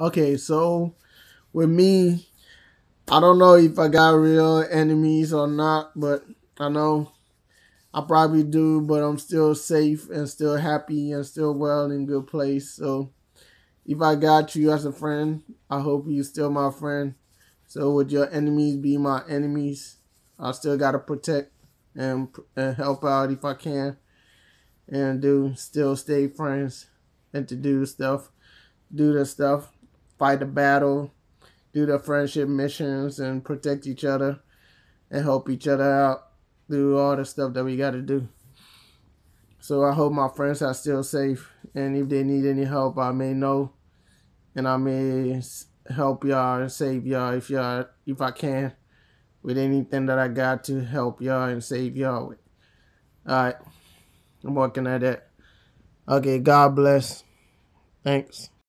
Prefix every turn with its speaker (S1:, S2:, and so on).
S1: Okay, so with me, I don't know if I got real enemies or not, but I know I probably do, but I'm still safe and still happy and still well in good place. So if I got you as a friend, I hope you still my friend. So would your enemies be my enemies? I still gotta protect and, and help out if I can, and do still stay friends and to do stuff, do the stuff fight a battle, do the friendship missions, and protect each other and help each other out, do all the stuff that we got to do. So I hope my friends are still safe, and if they need any help, I may know, and I may help y'all and save y'all if y'all if I can with anything that I got to help y'all and save y'all with. All right, I'm working at that. Okay, God bless. Thanks.